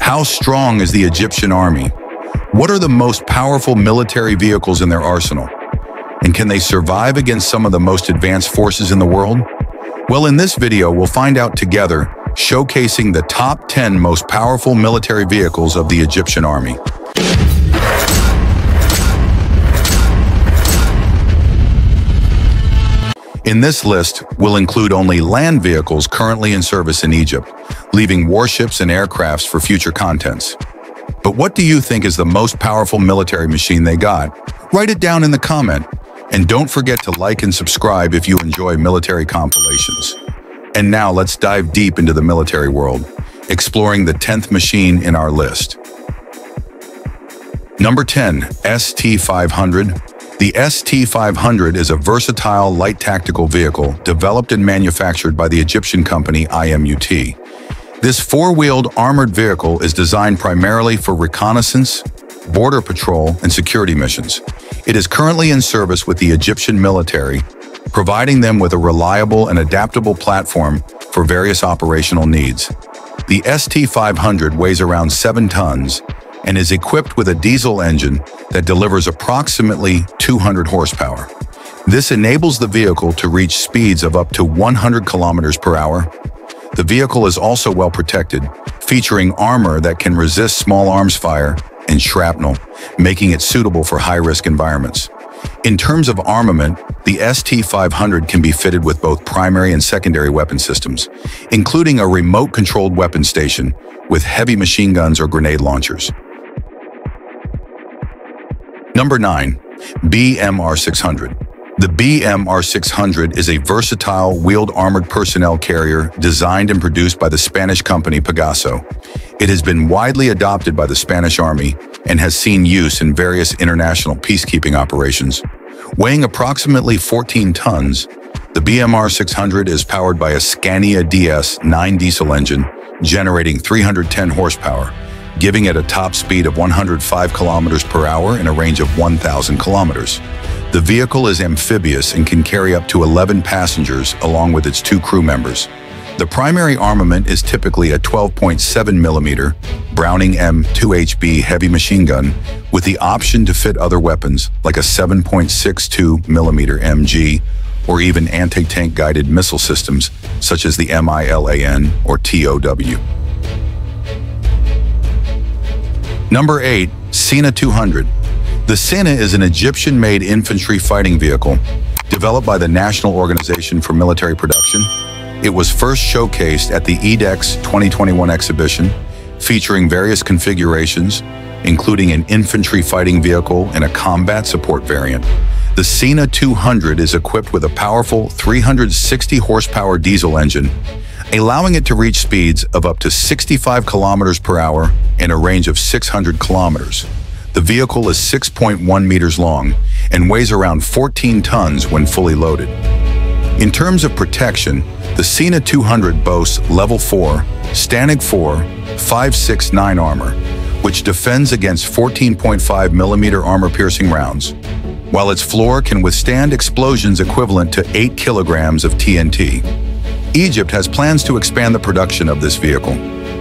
How strong is the Egyptian army? What are the most powerful military vehicles in their arsenal? And can they survive against some of the most advanced forces in the world? Well, in this video, we'll find out together, showcasing the top 10 most powerful military vehicles of the Egyptian army. In this list, we'll include only land vehicles currently in service in Egypt, leaving warships and aircrafts for future contents. But what do you think is the most powerful military machine they got? Write it down in the comment. And don't forget to like and subscribe if you enjoy military compilations. And now let's dive deep into the military world, exploring the 10th machine in our list. Number 10, ST-500, the ST-500 is a versatile light tactical vehicle developed and manufactured by the Egyptian company IMUT. This four-wheeled armored vehicle is designed primarily for reconnaissance, border patrol, and security missions. It is currently in service with the Egyptian military, providing them with a reliable and adaptable platform for various operational needs. The ST-500 weighs around 7 tons and is equipped with a diesel engine that delivers approximately 200 horsepower. This enables the vehicle to reach speeds of up to 100 kilometers per hour. The vehicle is also well protected, featuring armor that can resist small arms fire and shrapnel, making it suitable for high-risk environments. In terms of armament, the ST-500 can be fitted with both primary and secondary weapon systems, including a remote-controlled weapon station with heavy machine guns or grenade launchers. Number 9. BMR-600 The BMR-600 is a versatile wheeled armored personnel carrier designed and produced by the Spanish company Pegaso. It has been widely adopted by the Spanish Army and has seen use in various international peacekeeping operations. Weighing approximately 14 tons, the BMR-600 is powered by a Scania DS-9 diesel engine, generating 310 horsepower, giving it a top speed of 105 kilometers per hour in a range of 1,000 kilometers. The vehicle is amphibious and can carry up to 11 passengers along with its two crew members. The primary armament is typically a 12.7 millimeter Browning M2HB heavy machine gun with the option to fit other weapons like a 7.62 millimeter MG or even anti-tank guided missile systems such as the MILAN or TOW. Number 8. Sena 200 The Sena is an Egyptian-made infantry fighting vehicle developed by the National Organization for Military Production. It was first showcased at the EDEX 2021 exhibition, featuring various configurations, including an infantry fighting vehicle and a combat support variant. The Sena 200 is equipped with a powerful 360 horsepower diesel engine allowing it to reach speeds of up to 65 kilometers per hour and a range of 600 kilometers. The vehicle is 6.1 meters long and weighs around 14 tons when fully loaded. In terms of protection, the Sena 200 boasts Level 4, STANAG 4, 569 armor, which defends against 14.5 millimeter armor-piercing rounds, while its floor can withstand explosions equivalent to 8 kilograms of TNT. Egypt has plans to expand the production of this vehicle,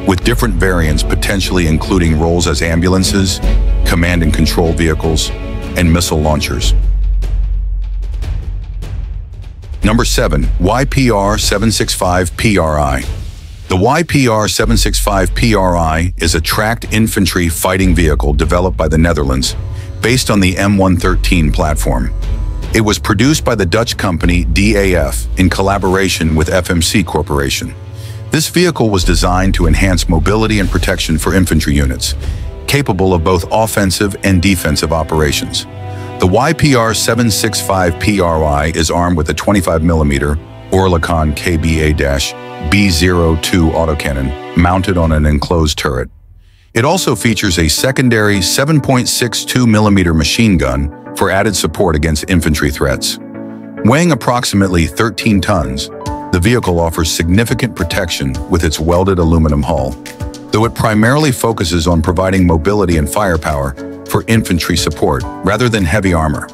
with different variants potentially including roles as ambulances, command and control vehicles, and missile launchers. Number 7. YPR 765 PRI The YPR 765 PRI is a tracked infantry fighting vehicle developed by the Netherlands, based on the M113 platform. It was produced by the Dutch company DAF in collaboration with FMC Corporation. This vehicle was designed to enhance mobility and protection for infantry units, capable of both offensive and defensive operations. The YPR 765 PRI is armed with a 25mm Oerlikon KBA-B02 autocannon mounted on an enclosed turret. It also features a secondary 7.62mm machine gun for added support against infantry threats. Weighing approximately 13 tons, the vehicle offers significant protection with its welded aluminum hull, though it primarily focuses on providing mobility and firepower for infantry support rather than heavy armor.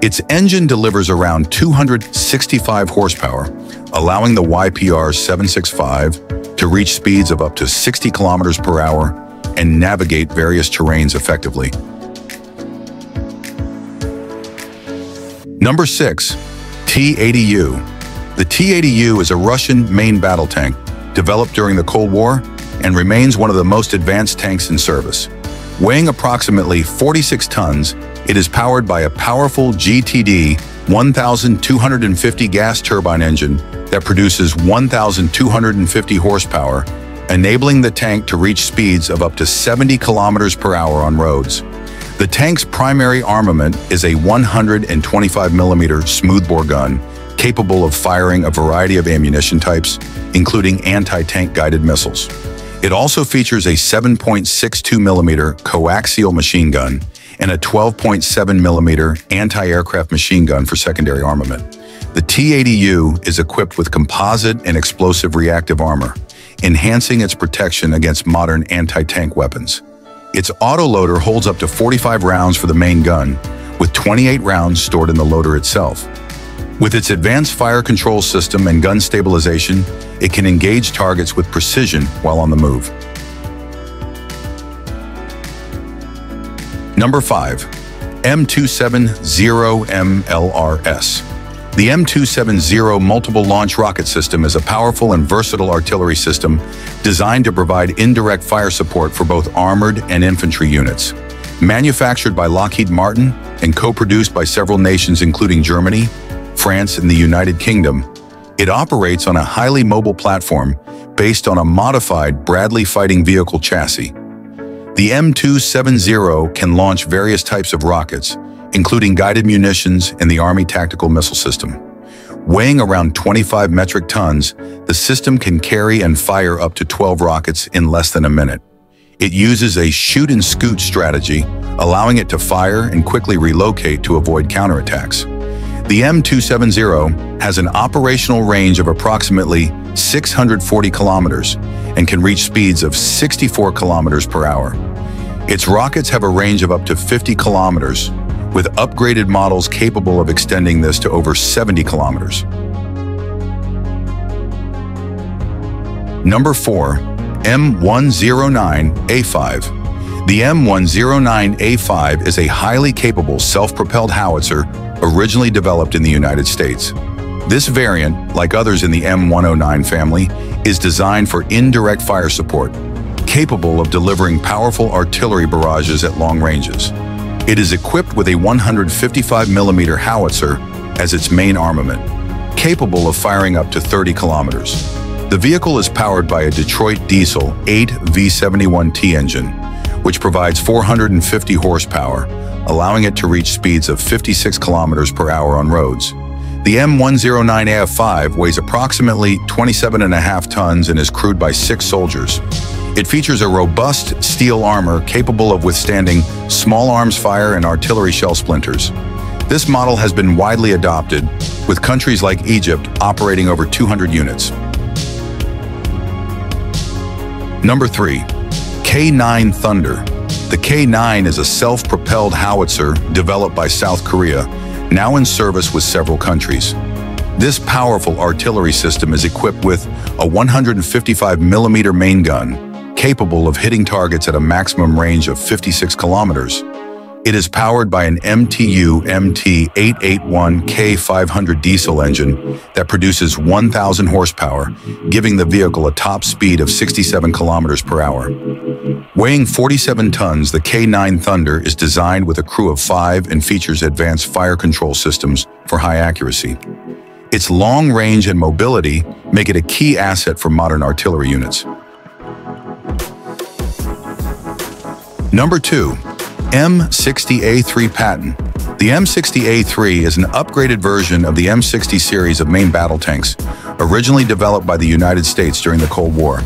Its engine delivers around 265 horsepower, allowing the YPR 765 to reach speeds of up to 60 kilometers per hour and navigate various terrains effectively. Number 6. T-80U The T-80U is a Russian main battle tank developed during the Cold War and remains one of the most advanced tanks in service. Weighing approximately 46 tons, it is powered by a powerful GTD 1,250 gas turbine engine that produces 1,250 horsepower, enabling the tank to reach speeds of up to 70 kilometers per hour on roads. The tank's primary armament is a 125mm smoothbore gun capable of firing a variety of ammunition types, including anti-tank guided missiles. It also features a 7.62mm coaxial machine gun and a 12.7mm anti-aircraft machine gun for secondary armament. The T-80U is equipped with composite and explosive reactive armor, enhancing its protection against modern anti-tank weapons. Its autoloader holds up to 45 rounds for the main gun, with 28 rounds stored in the loader itself. With its advanced fire control system and gun stabilization, it can engage targets with precision while on the move. Number 5. M270MLRS the M270 Multiple Launch Rocket System is a powerful and versatile artillery system designed to provide indirect fire support for both armored and infantry units. Manufactured by Lockheed Martin and co-produced by several nations including Germany, France, and the United Kingdom, it operates on a highly mobile platform based on a modified Bradley fighting vehicle chassis. The M270 can launch various types of rockets, including guided munitions and the Army Tactical Missile System. Weighing around 25 metric tons, the system can carry and fire up to 12 rockets in less than a minute. It uses a shoot and scoot strategy, allowing it to fire and quickly relocate to avoid counterattacks. The M270 has an operational range of approximately 640 kilometers and can reach speeds of 64 kilometers per hour. Its rockets have a range of up to 50 kilometers, with upgraded models capable of extending this to over 70 kilometers. Number 4. M109A5 The M109A5 is a highly capable self-propelled howitzer originally developed in the United States. This variant, like others in the M109 family, is designed for indirect fire support, capable of delivering powerful artillery barrages at long ranges. It is equipped with a 155mm howitzer as its main armament, capable of firing up to 30 kilometers. The vehicle is powered by a Detroit Diesel 8 V71T engine, which provides 450 horsepower, allowing it to reach speeds of 56 kilometers per hour on roads. The M109AF5 weighs approximately 27.5 tons and is crewed by six soldiers. It features a robust steel armor capable of withstanding small arms fire and artillery shell splinters. This model has been widely adopted, with countries like Egypt operating over 200 units. Number 3. K9 Thunder The K9 is a self-propelled howitzer developed by South Korea, now in service with several countries. This powerful artillery system is equipped with a 155mm main gun, capable of hitting targets at a maximum range of 56 kilometers. It is powered by an MTU MT881K500 diesel engine that produces 1,000 horsepower, giving the vehicle a top speed of 67 kilometers per hour. Weighing 47 tons, the K9 Thunder is designed with a crew of five and features advanced fire control systems for high accuracy. Its long range and mobility make it a key asset for modern artillery units. Number 2. M60A3 Patton. The M60A3 is an upgraded version of the M60 series of main battle tanks, originally developed by the United States during the Cold War.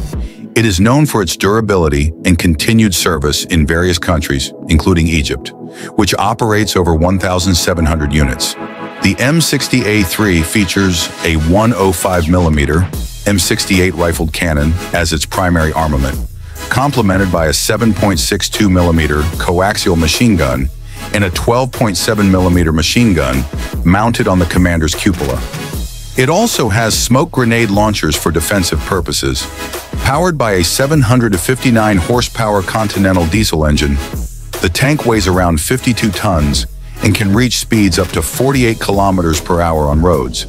It is known for its durability and continued service in various countries, including Egypt, which operates over 1,700 units. The M60A3 features a 105mm M68 rifled cannon as its primary armament complemented by a 7.62mm coaxial machine gun and a 12.7mm machine gun mounted on the commander's cupola. It also has smoke grenade launchers for defensive purposes. Powered by a 759 horsepower Continental diesel engine, the tank weighs around 52 tons and can reach speeds up to 48 kilometers per hour on roads.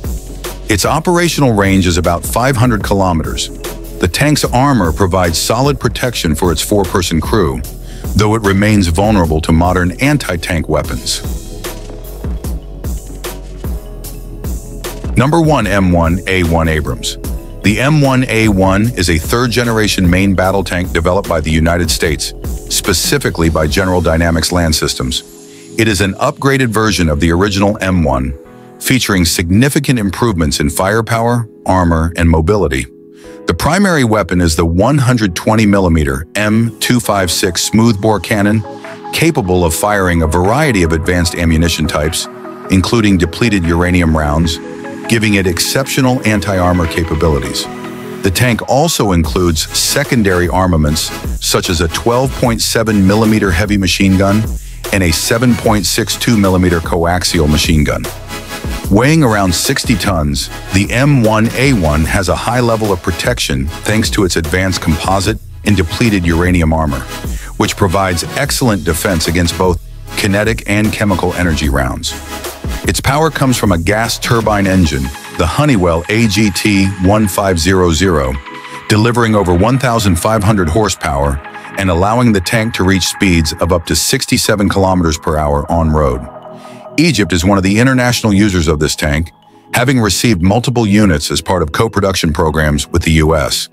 Its operational range is about 500 kilometers. The tank's armor provides solid protection for its four-person crew, though it remains vulnerable to modern anti-tank weapons. Number 1 M1A1 Abrams. The M1A1 is a third-generation main battle tank developed by the United States, specifically by General Dynamics Land Systems. It is an upgraded version of the original M1, featuring significant improvements in firepower, armor, and mobility. The primary weapon is the 120mm M256 smoothbore cannon, capable of firing a variety of advanced ammunition types, including depleted uranium rounds, giving it exceptional anti-armor capabilities. The tank also includes secondary armaments such as a 12.7mm heavy machine gun and a 7.62mm coaxial machine gun. Weighing around 60 tons, the M1A1 has a high level of protection thanks to its advanced composite and depleted uranium armor, which provides excellent defense against both kinetic and chemical energy rounds. Its power comes from a gas turbine engine, the Honeywell AGT-1500, delivering over 1,500 horsepower and allowing the tank to reach speeds of up to 67 kilometers per hour on road. Egypt is one of the international users of this tank, having received multiple units as part of co-production programs with the U.S.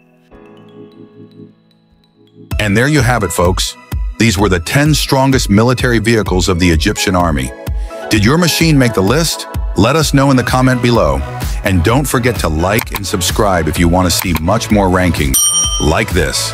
And there you have it, folks. These were the 10 strongest military vehicles of the Egyptian army. Did your machine make the list? Let us know in the comment below. And don't forget to like and subscribe if you want to see much more rankings like this.